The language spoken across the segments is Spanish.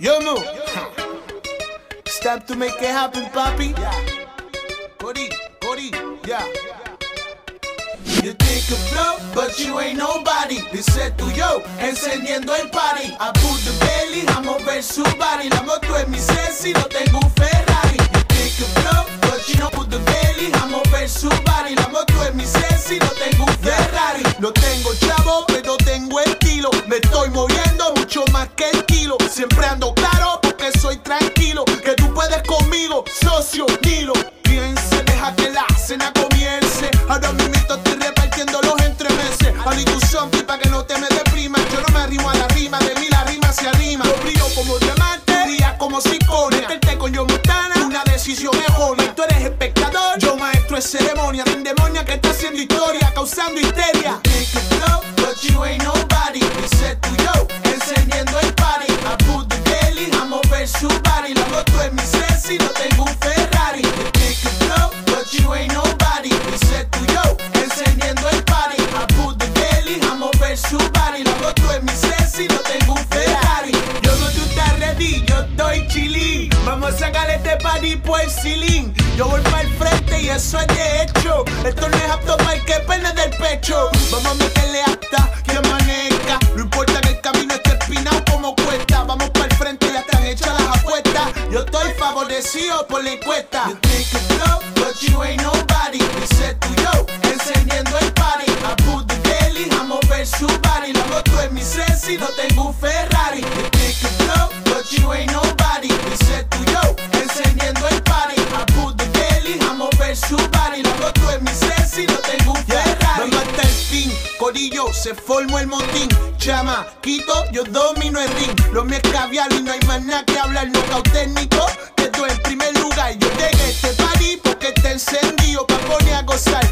Yo. It's time to make it happen, papi. Cody, Cody, yeah. You think you flow, but you ain't nobody. Dice tú yo, encendiendo el party. I put the belly, a mover su body. La moto es mi sensi, no tengo Ferrari. You think you flow, but you don't put the belly, a mover su body. La moto es mi sensi, no tengo un Ferrari. No tengo chavo, conmigo, socio, Nilo. Piense, deja que la cena comience. Ahora mismo estoy repartiendo los entremeses. A tu zombie pa' que no te me deprimas. Yo no me arrimo a la rima, de mí la rima se arrima. Yo brillo como diamante, brilla como ciconia. Meterte con yo Montana, una decisión errónea. Tú eres espectador, yo maestro de ceremonia. De demonia que está haciendo historia, causando histeria. Vamos a sacar este party por el ceiling. Yo voy para el frente y eso es de hecho. Esto no es apto para el que pene del pecho. Vamos a meterle hasta que amanezca. No importa que el camino esté espinado como cuesta. Vamos para el frente y ya están hechas las apuestas. Yo estoy favorecido por la encuesta. You think you flow, but you ain't nobody. Dice tú yo, encendiendo el party. I put the belly, a mover su body. La moto es mi sensi, no tengo un Ferrari. Corillo, se formó el motín. Chama, quito, yo domino el ring. Lo mío es caviar y no hay más nada que hablar. Knockout técnico, quedo en primer lugar. Yo llegué este party porque está encendido. Pa' poner a gozar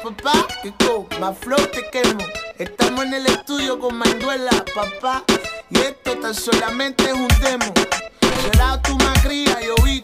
Papá, que con más flow te quemo. Estamos en el estudio con Manduela, papá. Y esto tan solamente es un demo. Será tu macría, yo vi,